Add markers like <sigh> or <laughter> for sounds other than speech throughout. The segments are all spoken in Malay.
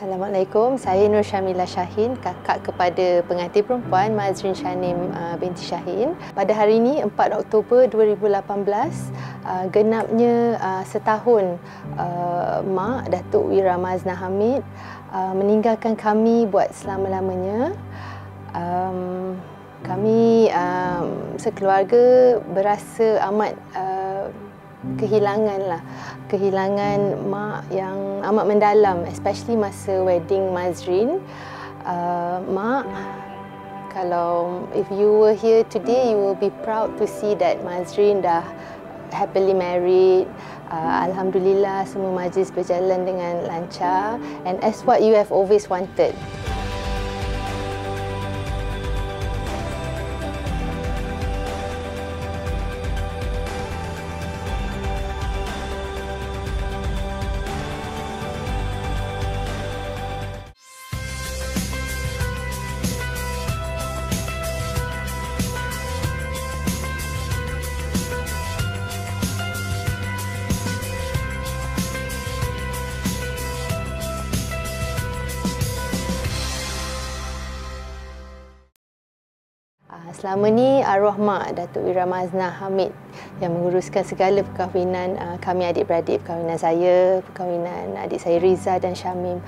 Assalamualaikum, saya Nur Syamila Syahin, kakak kepada pengantin perempuan Mazrin Shanim uh, binti Syahin. Pada hari ini, 4 Oktober 2018, uh, genapnya uh, setahun Mak Datuk Wira Mazna Hamid meninggalkan kami buat selama-lamanya. Um, kami um, sekeluarga berasa amat kehilangan lah. Kehilangan mak yang amat mendalam especially masa wedding Mazrin. Uh, mak kalau if you were here today you will be proud to see that Mazrin dah happily married. Uh, alhamdulillah semua majlis berjalan dengan lancar. And as what you have always wanted Arwah mak Datuk Wira Mazna Hamid yang menguruskan segala perkahwinan uh, kami adik-beradik, perkahwinan saya, perkahwinan adik saya Riza dan Syamim.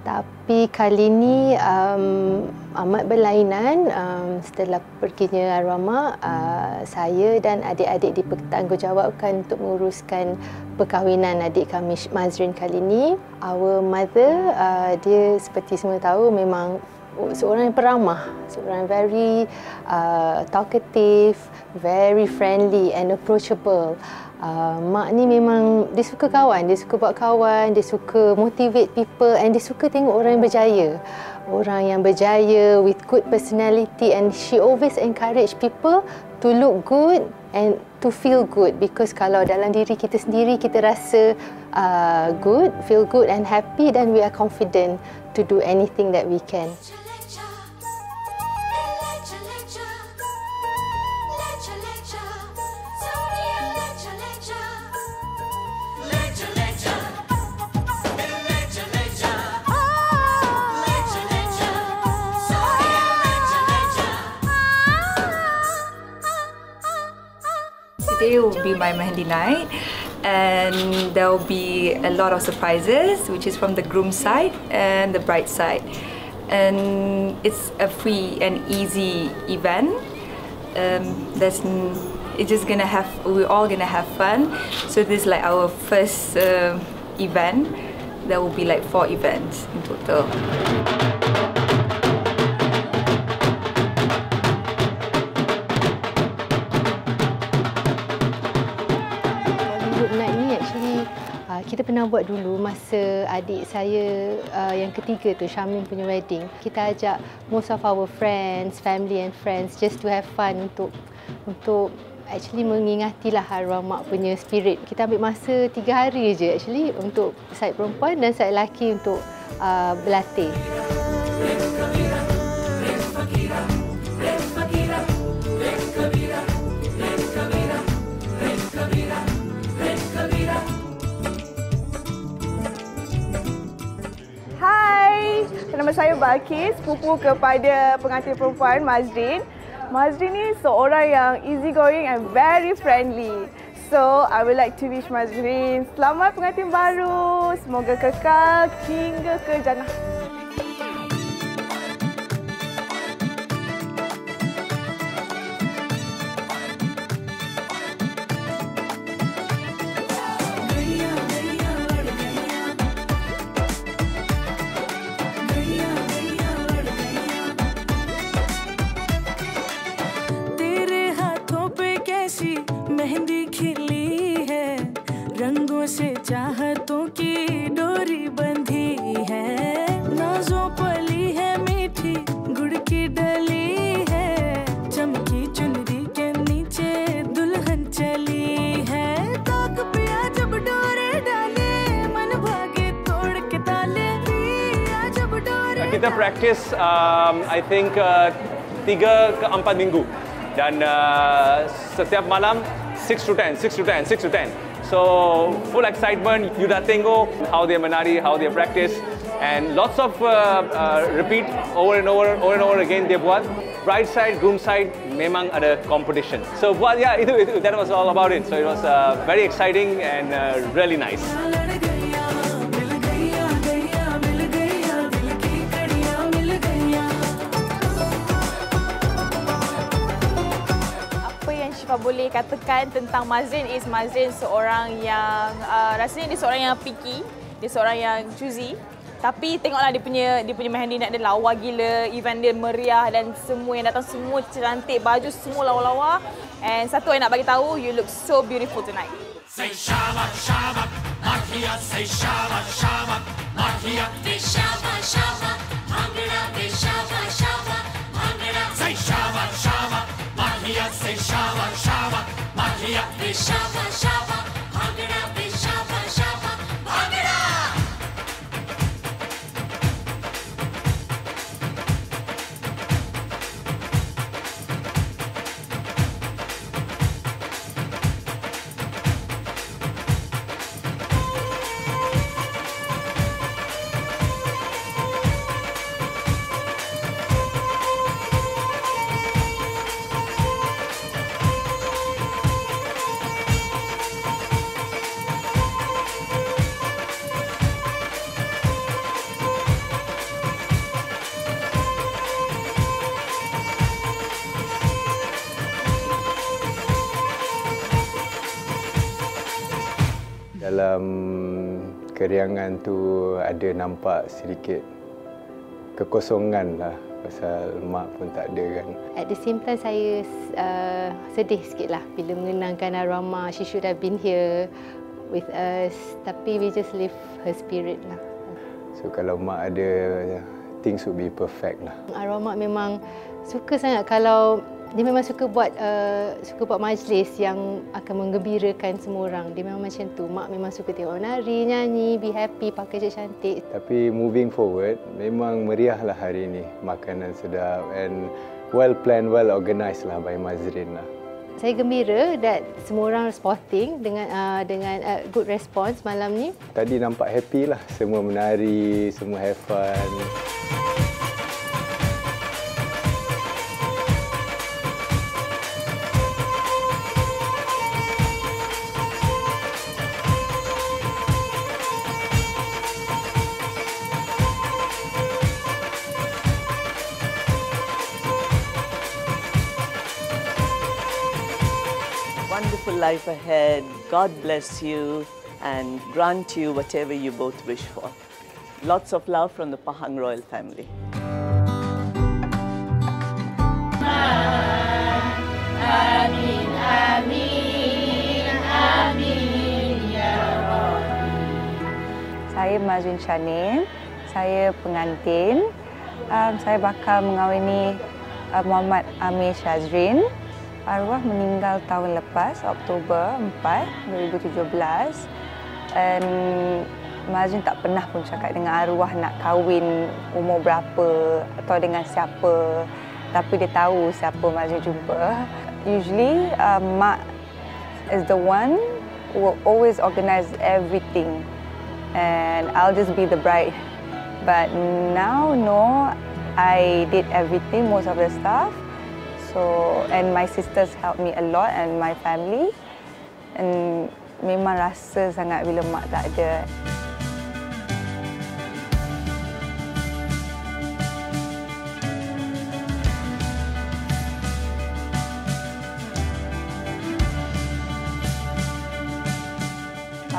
Tapi kali ini um, amat berlainan um, setelah perginya arwah mak, uh, saya dan adik-adik dipertanggungjawabkan untuk menguruskan perkahwinan adik kami Mazrin kali ini. Our mother, uh, dia seperti semua tahu memang seorang yang peramah, seorang yang very uh, talkative, very friendly and approachable. Uh, mak ni memang dia suka kawan, dia suka buat kawan, dia suka motivate people and dia suka tengok orang yang berjaya. Orang yang berjaya with good personality and she always encourage people to look good and to feel good because kalau dalam diri kita sendiri kita rasa uh, good, feel good and happy then we are confident to do anything that we can. Today will be my Mehndi night and there will be a lot of surprises which is from the groom side and the bride side. And it's a free and easy event. Um, there's it's just gonna have we're all gonna have fun. So this is like our first uh, event. There will be like four events in total kita pernah buat dulu masa adik saya uh, yang ketiga tu Syamim punya wedding. Kita ajak most of our friends, family and friends just to have fun untuk untuk actually mengingatilah arwah mak punya spirit. Kita ambil masa tiga hari je actually untuk side perempuan dan side lelaki untuk uh, berlatih. Nama saya Balkis, sepupu kepada pengantin perempuan Mazrin. Mazrin ni seorang yang easy going and very friendly. So, I would like to wish Mazrin selamat pengantin baru. Semoga kekal hingga ke jannah. Practice um, I think uh, tiga ke empat minggu dan uh, setiap malam 6 to 10, 6 to 10, 6 to 10. So full excitement, you dah tengok how they menari, how they practice. and lots of uh, uh, repeat over and over, over and over again dia buat. Bride side, groom side memang ada competition. So buat ya itu, itu that was all about it. So it was uh, very exciting and uh, really nice. Syifa boleh katakan tentang Mazrin is Mazrin seorang yang uh, rasanya dia seorang yang picky, dia seorang yang choosy. Tapi tengoklah dia punya dia punya Mehendi Night dia lawa gila, event dia meriah dan semua yang datang semua cantik, baju semua lawa-lawa. And satu yang nak bagi tahu, you look so beautiful tonight. Vishava Shava, Mangala Vishava Shava Shava, Mahia Vishava Shava, keriangan tu ada nampak sedikit kekosongan lah pasal mak pun tak ada kan. At the same time saya uh, sedih sikit lah bila mengenangkan arwah mak. She should have been here with us. Tapi we just live her spirit lah. So kalau mak ada things would be perfect lah. Arwah mak memang suka sangat kalau dia memang suka buat uh, suka buat majlis yang akan menggembirakan semua orang. Dia memang macam tu. Mak memang suka tengok nari, nyanyi, be happy, pakai je cantik. Tapi moving forward, memang meriah lah hari ni. Makanan sedap and well planned, well organised lah by Mazrin lah. Saya gembira that semua orang sporting dengan uh, dengan uh, good response malam ni. Tadi nampak happy lah. Semua menari, semua have fun. Life ahead. God bless you and grant you whatever you both wish for. Lots of love from the Pahang royal family. Saya Mazrin Shanim. Saya pengantin. Um, saya bakal mengawini uh, Muhammad Amir Shazrin. Arwah meninggal tahun lepas, Oktober 4, 2017. And Mazrin tak pernah pun cakap dengan arwah nak kahwin umur berapa atau dengan siapa. Tapi dia tahu siapa Mazrin jumpa. Usually, uh, Mak is the one who will always organize everything and I'll just be the bride. But now, no, I did everything, most of the stuff. So, and my sisters helped me a lot and my family. And memang rasa sangat bila mak tak ada.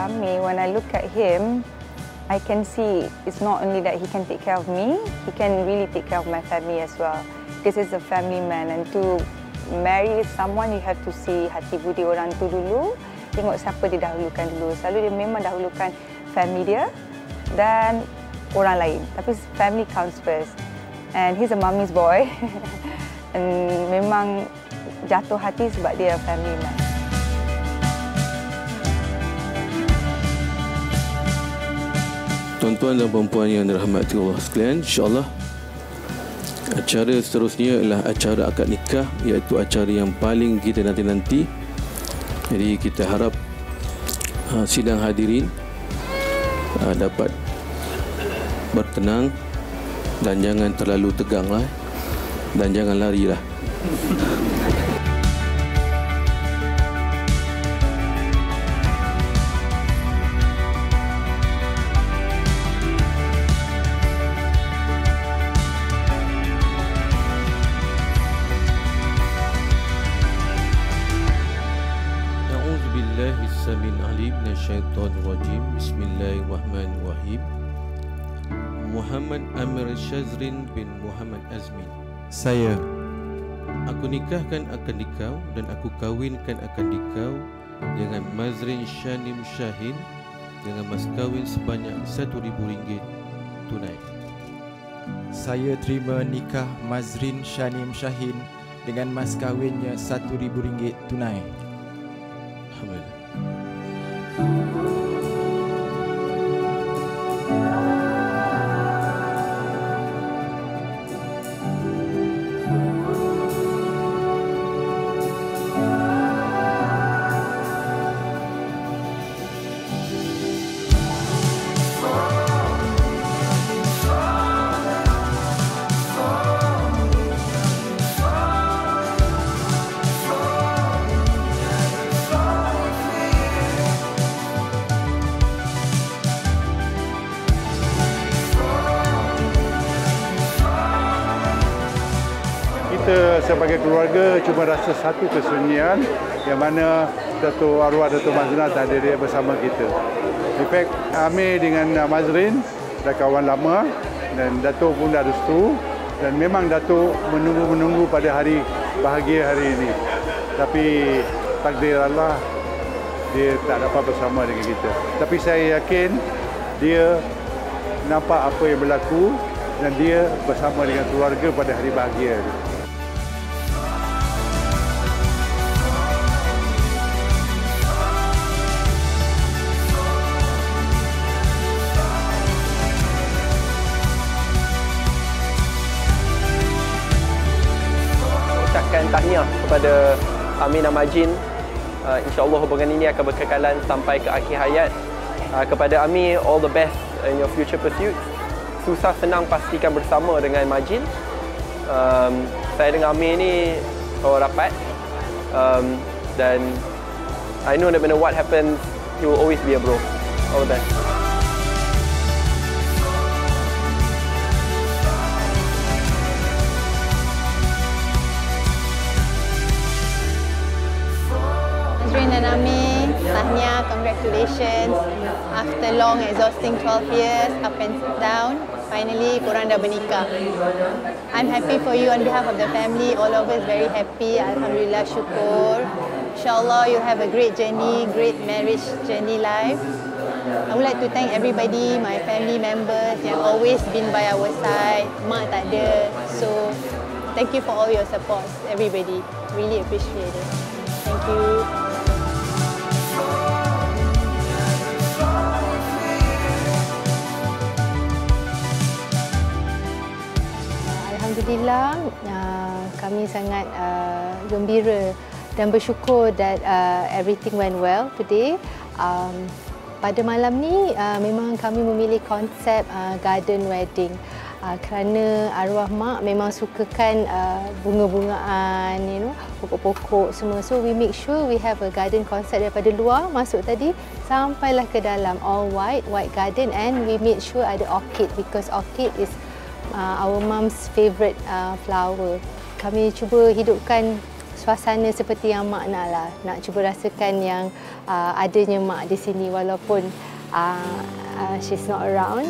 Ami, when I look at him, I can see it's not only that he can take care of me, he can really take care of my family as well. Because he's a family man and to marry someone, you have to see hati budi orang tu dulu, tengok siapa dia dahulukan dulu. Selalu dia memang dahulukan family dia dan orang lain. Tapi family comes first. And he's a mommy's boy. <laughs> and memang jatuh hati sebab dia family man. Tuan-tuan dan puan-puan yang dirahmati Allah sekalian, insya-Allah acara seterusnya adalah acara akad nikah iaitu acara yang paling kita nanti-nanti. Jadi kita harap uh, sidang hadirin uh, dapat bertenang dan jangan terlalu tegang lah. Dan jangan lari Samin alim dan syaitan rajim Bismillahirrahmanirrahim. Muhammad Amir Shazrin bin Muhammad Azmin. Saya. Aku nikahkan akan dikau dan aku kawinkan akan dikau Dengan Mazrin Shanim Shahin Dengan mas kawin sebanyak RM1,000 tunai. Saya terima nikah Mazrin Shanim Shahin Dengan mas kawinnya RM1,000 tunai. Alhamdulillah. Kita sebagai keluarga cuma rasa satu kesunyian yang mana Dato' arwah Dato' Mazrina tak ada dia bersama kita. In fact, Amir dengan uh, Mazrin dah kawan lama dan Dato' pun dah restu dan memang Dato' menunggu-menunggu pada hari bahagia hari ini. Tapi takdir Allah dia tak dapat bersama dengan kita. Tapi saya yakin dia nampak apa yang berlaku dan dia bersama dengan keluarga pada hari bahagia ini. Kepada Amin dan Majin. Uh, InsyaAllah hubungan ini akan berkekalan sampai ke akhir hayat. Uh, kepada Amin, all the best in your future pursuits. Susah senang pastikan bersama dengan Majin. Um, saya dengan Amin ni kawan rapat. Um, dan I know no matter what happens, you will always be a bro. All the best. Dan Amir, tahniah, congratulations. After long exhausting 12 years, up and down, finally korang dah bernikah. I'm happy for you on behalf of the family. All of us very happy. Alhamdulillah, syukur. InsyaAllah you have a great journey, great marriage journey life. I would like to thank everybody, my family members yang always been by our side. Mak tak ada. So, thank you for all your support, everybody. Really appreciate it. Thank you. Alhamdulillah, uh, kami sangat uh, gembira dan bersyukur that uh, everything went well today. Um, pada malam ni memang kami memilih konsep garden wedding kerana arwah mak memang sukakan bunga-bungaan, you know, pokok-pokok semua. So we make sure we have a garden concept daripada luar masuk tadi sampailah ke dalam all white, white garden and we made sure ada orchid because orchid is uh, our mom's favourite uh, flower. Kami cuba hidupkan suasana seperti yang mak nak lah. Nak cuba rasakan yang uh, adanya mak di sini walaupun uh, uh, she's not around.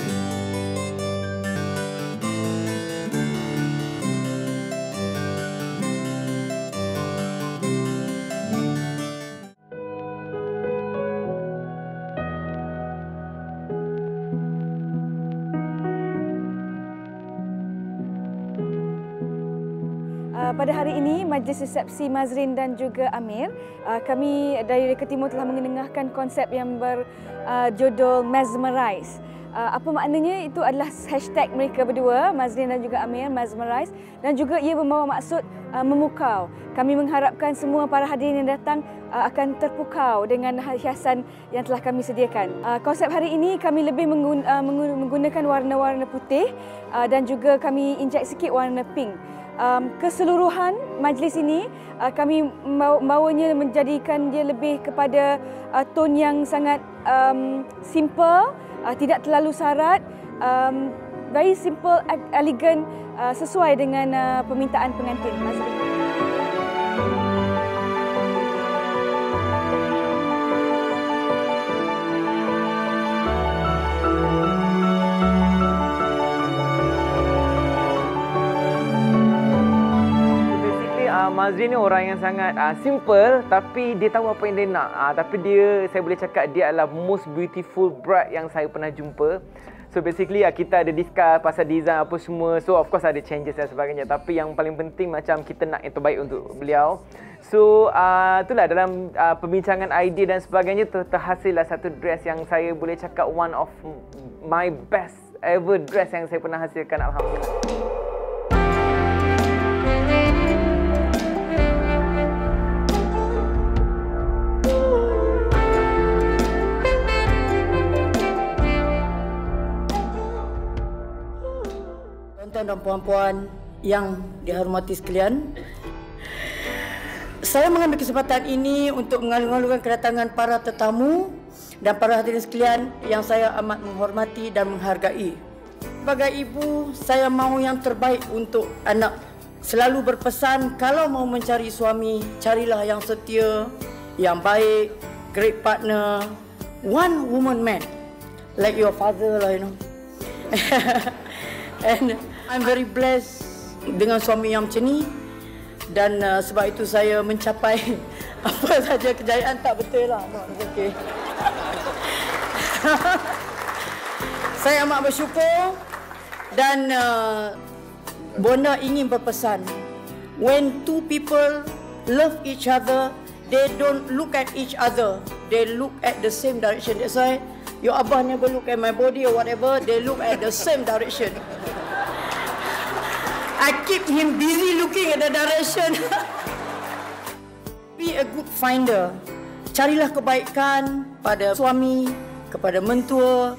Pada hari ini, Majlis Resepsi Mazrin dan juga Amir, uh, kami dari Reka Timur telah mengenengahkan konsep yang berjudul uh, Mesmerize. Uh, apa maknanya? Itu adalah hashtag mereka berdua, Mazrin dan juga Amir, Mesmerize. Dan juga ia membawa maksud uh, memukau. Kami mengharapkan semua para hadirin yang datang uh, akan terpukau dengan hiasan yang telah kami sediakan. Uh, konsep hari ini kami lebih menggun, uh, menggunakan warna-warna putih uh, dan juga kami injek sikit warna pink. Um, keseluruhan majlis ini uh, kami maunya menjadikan dia lebih kepada uh, tone yang sangat um, simple, uh, tidak terlalu syarat, um, very simple, elegant, uh, sesuai dengan uh, permintaan pengantin. Mazrin orang yang sangat uh, simple tapi dia tahu apa yang dia nak. Uh, tapi dia saya boleh cakap dia adalah most beautiful bride yang saya pernah jumpa. So basically uh, kita ada discuss pasal design apa semua. So of course ada changes dan sebagainya. Tapi yang paling penting macam kita nak yang terbaik untuk beliau. So uh, itulah dalam uh, perbincangan idea dan sebagainya ter terhasillah satu dress yang saya boleh cakap one of my best ever dress yang saya pernah hasilkan alhamdulillah. Dan puan-puan yang dihormati sekalian. Saya mengambil kesempatan ini untuk mengalu-alukan kedatangan para tetamu dan para hadirin sekalian yang saya amat menghormati dan menghargai. Sebagai ibu, saya mahu yang terbaik untuk anak. Selalu berpesan kalau mau mencari suami, carilah yang setia, yang baik, great partner, one woman man. Like your father lah, you know. <laughs> And I'm very blessed dengan suami yang macam ni. Dan uh, sebab itu saya mencapai <laughs> apa saja kejayaan tak betul lah. No, okay. <laughs> saya amat bersyukur dan uh, Bonda ingin berpesan. When two people love each other they don't look at each other. They look at the same direction. That's why your abah never look at my body or whatever. They look at the same direction I keep him busy looking at the direction. Be a good finder. Carilah kebaikan pada suami, kepada mentua,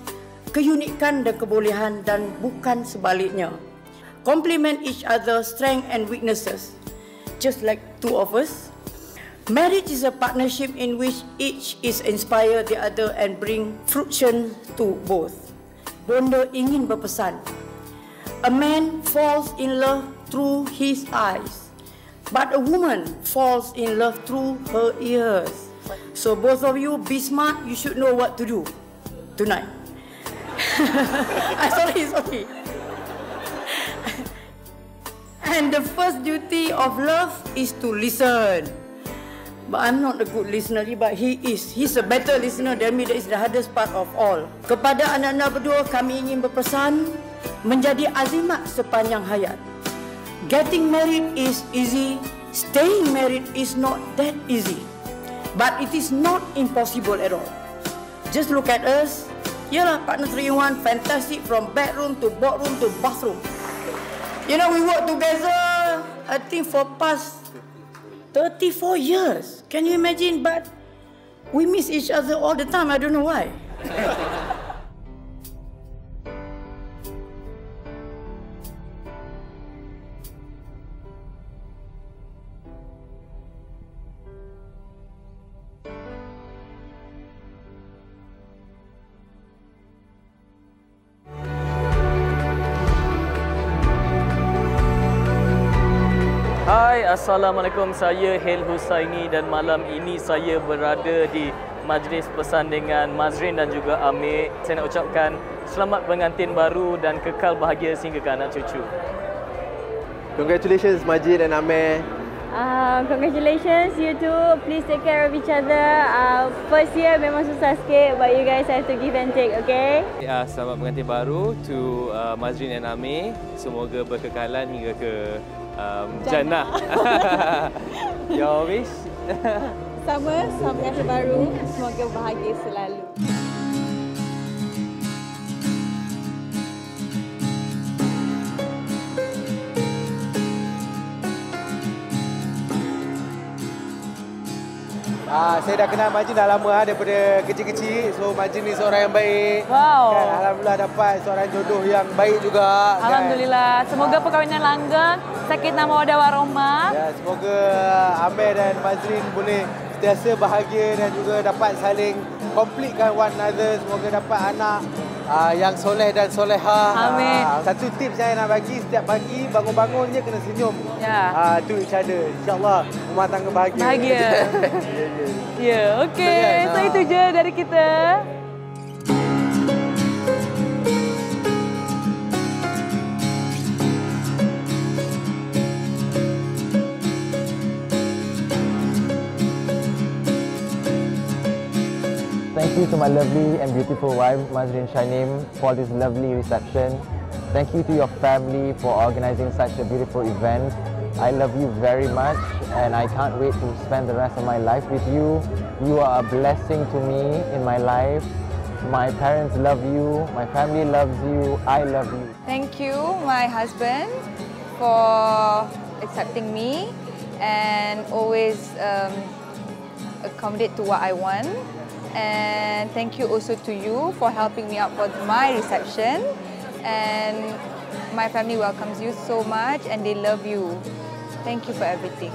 keunikan dan kebolehan dan bukan sebaliknya. Complement each other strength and weaknesses. Just like two of us. Marriage is a partnership in which each is inspire the other and bring fruition to both. Bonda ingin berpesan, A man falls in love through his eyes, but a woman falls in love through her ears. So both of you, be smart. You should know what to do tonight. I <laughs> sorry, sorry. <laughs> and the first duty of love is to listen. But I'm not a good listener, but he is. He's a better listener than me. That is the hardest part of all. Kepada anak-anak berdua, kami ingin berpesan menjadi azimat sepanjang hayat. Getting married is easy, staying married is not that easy. But it is not impossible at all. Just look at us. Yalah, partner 3 in 1, fantastic from bedroom to boardroom to bathroom. You know, we work together, I think for past 34 years. Can you imagine? But we miss each other all the time. I don't know why. <laughs> Assalamualaikum. Saya Hel Husaini dan malam ini saya berada di majlis pesan dengan Mazrin dan juga Amir. Saya nak ucapkan selamat pengantin baru dan kekal bahagia sehingga ke anak cucu. Congratulations Majid dan Amir. Uh, congratulations you two. Please take care of each other. Uh, first year memang susah sikit but you guys have to give and take, okay? Uh, selamat pengantin baru to uh, Mazrin dan Amir. Semoga berkekalan hingga ke um, jannah. <laughs> Your wish? <laughs> Sama, selamat pengantin baru. Semoga bahagia selalu. Ah, saya dah kenal Majin dah lama ah, daripada kecil-kecil. So Majin ni seorang yang baik. Wow. Kan, Alhamdulillah dapat seorang jodoh yang baik juga. kan. Alhamdulillah. Semoga perkahwinan langgeng, sakinah mawaddah warahmah. Ya, semoga Amir dan Mazrin boleh sentiasa bahagia dan juga dapat saling completekan one another. Semoga dapat anak uh, yang soleh dan soleha. Amin. Ah, satu tips saya nak bagi setiap pagi bangun-bangun je kena senyum. Ya. Ah, to each other. InsyaAllah rumah tangga bahagia. Bahagia. <laughs> ya, ya. Ya, okey. So Ah. itu je dari kita. Thank you to my lovely and beautiful wife, Mazrin Shanim, for this lovely reception. Thank you to your family for organizing such a beautiful event. I love you very much and I can't wait to spend the rest of my life with you. You are a blessing to me in my life. My parents love you, my family loves you, I love you. Thank you, my husband, for accepting me and always um, accommodate to what I want. And thank you also to you for helping me out for my reception. And my family welcomes you so much and they love you. Thank you for everything.